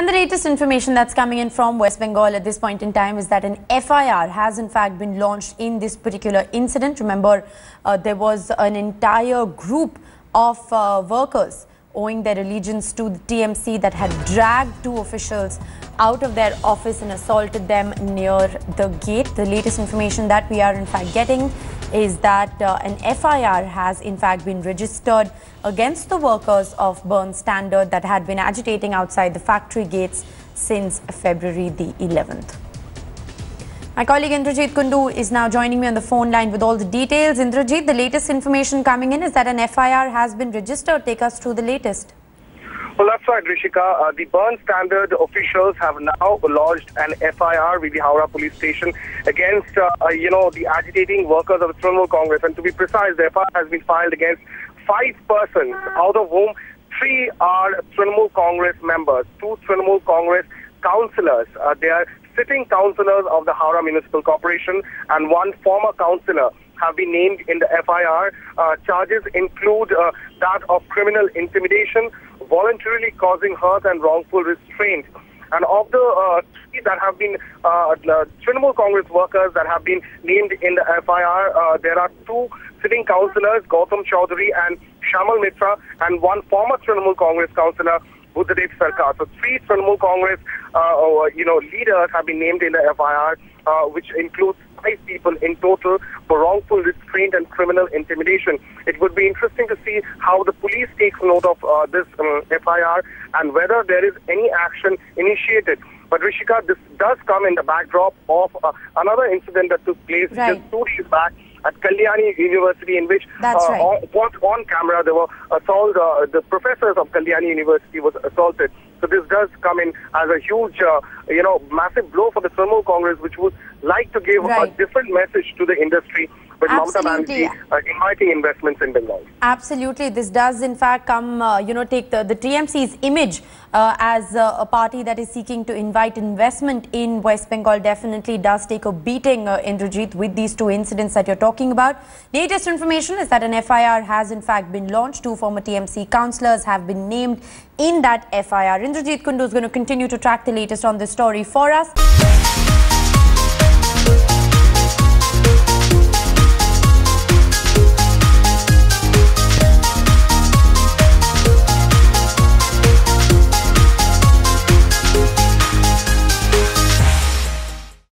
And the latest information that's coming in from West Bengal at this point in time is that an FIR has in fact been launched in this particular incident. Remember, uh, there was an entire group of uh, workers owing their allegiance to the TMC that had dragged two officials out of their office and assaulted them near the gate. The latest information that we are in fact getting is that uh, an FIR has in fact been registered against the workers of Burn Standard that had been agitating outside the factory gates since February the 11th. My colleague Indrajit Kundu is now joining me on the phone line with all the details. Indrajit, the latest information coming in is that an FIR has been registered. Take us through the latest. Well, that's right, Rishika. Uh, the Burn Standard officials have now lodged an FIR with the Howrah police station against, uh, uh, you know, the agitating workers of the Trinamool Congress. And to be precise, the FIR has been filed against five persons, out of whom three are Trinamool Congress members, two Trinamool Congress councillors. Uh, they are sitting councillors of the Howrah Municipal Corporation and one former councillor have been named in the FIR. Uh, charges include uh, that of criminal intimidation, voluntarily causing hurt and wrongful restraint. And of the uh, three that have been uh, Trinamool Congress workers that have been named in the FIR, uh, there are two sitting councillors, Gautam Chaudhary and Shamal Mitra, and one former Trinamool Congress councillor, Buddhadev Sarkar. So three Trinamool Congress, uh, you know, leaders have been named in the FIR, uh, which includes five people in total for wrongful restraint and criminal intimidation. It would be interesting to see how the police takes note of uh, this um, FIR and whether there is any action initiated. But Rishika, this does come in the backdrop of uh, another incident that took place right. just two days back at Kalyani University, in which uh, right. on, on, camera there were assault. Uh, the professors of Kalyani University was assaulted. So this does come in as a huge, uh, you know, massive blow for the Trinamool Congress, which would like to give right. a different message to the industry with Banerjee uh, inviting investments in Bengal. Absolutely. This does in fact come, uh, you know, take the, the TMC's image uh, as uh, a party that is seeking to invite investment in West Bengal definitely does take a beating, uh, Indrajit, with these two incidents that you're talking about. Latest information is that an FIR has in fact been launched. Two former TMC councillors have been named in that FIR. Indrajit Kundu is going to continue to track the latest on this story for us.